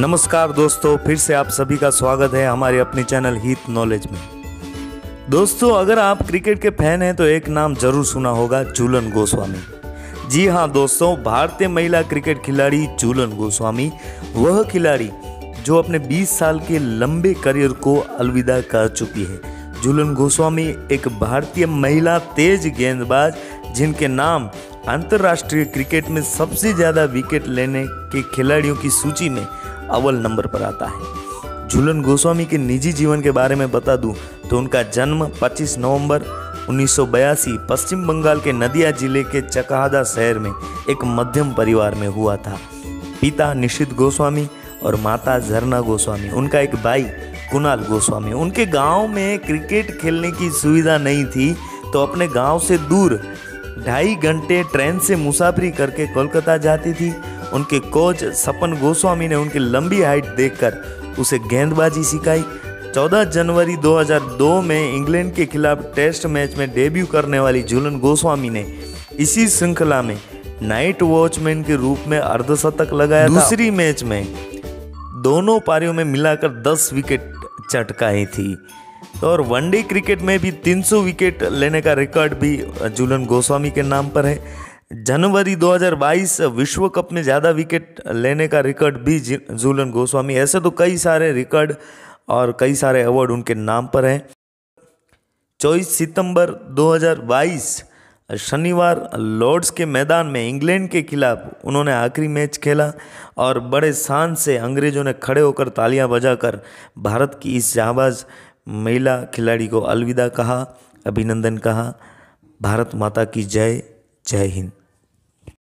नमस्कार दोस्तों, फिर से आप सभी का स्वागत है हमारे अपने चैनल हित नॉलेज में। दोस्तों, अगर आप क्रिकेट के फ़ैन हैं तो एक नाम ज़रूर सुना होगा झूलन गोस्वामी। जी हाँ दोस्तों, भारतीय महिला क्रिकेट खिलाड़ी झूलन गोस्वामी, वह खिलाड़ी जो अपने 20 साल के लंबे करियर को अलविदा कर चुकी है। झूलन गोस्वामी एक भारतीय महिला तेज गेंदबाज, जिनके नाम अंतर्राष्ट्रीय क्रिकेट में सबसे ज़्यादा विकेट लेने के खिलाड़ियों की सूची में अव्वल नंबर पर आता है। झूलन गोस्वामी के निजी जीवन के बारे में बता दूँ तो उनका जन्म 25 नवंबर 1982 पश्चिम बंगाल के नदिया ज़िले के चकाहदा शहर में एक मध्यम परिवार में हुआ था। पिता निशित गोस्वामी और माता झरना गोस्वामी, उनका एक भाई कुणाल गोस्वामी। उनके गाँव में क्रिकेट खेलने की सुविधा नहीं थी तो अपने गाँव से दूर ढाई घंटे ट्रेन से मुसाफरी करके कोलकाता जाती थी। उनके कोच सपन गोस्वामी ने उनकी लंबी हाइट देखकर उसे गेंदबाजी सिखाई। 14 जनवरी 2002 में इंग्लैंड के खिलाफ टेस्ट मैच में डेब्यू करने वाली झूलन गोस्वामी ने इसी श्रृंखला में नाइट वॉचमैन के रूप में अर्धशतक लगाया दूसरी मैच में दोनों पारियों में मिलाकर 10 विकेट चटकाई थी और वनडे क्रिकेट में भी 300 विकेट लेने का रिकॉर्ड भी झूलन गोस्वामी के नाम पर है। जनवरी 2022 विश्व कप में ज़्यादा विकेट लेने का रिकॉर्ड भी जूलन गोस्वामी। ऐसे तो कई सारे रिकॉर्ड और कई सारे अवार्ड उनके नाम पर हैं। चौबीस सितंबर 2022 शनिवार लॉर्ड्स के मैदान में इंग्लैंड के खिलाफ उन्होंने आखिरी मैच खेला और बड़े शान से अंग्रेज़ों ने खड़े होकर तालियाँ बजाकर भारत की इस जाबाज महिला खिलाड़ी को अलविदा कहा, अभिनंदन कहा। भारत माता की जय जय हिंद।